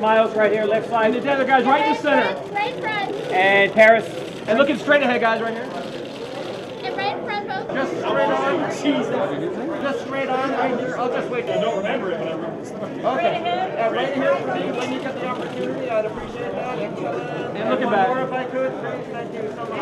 Miles, right here, left And the other guy's right in the center. Front, right front. And Paris. And looking straight ahead, guys, right here. And right in front both. Just straight on. Jesus. Just straight on right here. I'll just wait. I don't remember it, but I remember. Okay. Yeah, right here when you get the opportunity. I'd appreciate that. And uh, looking back. More if I could. Thank you so much.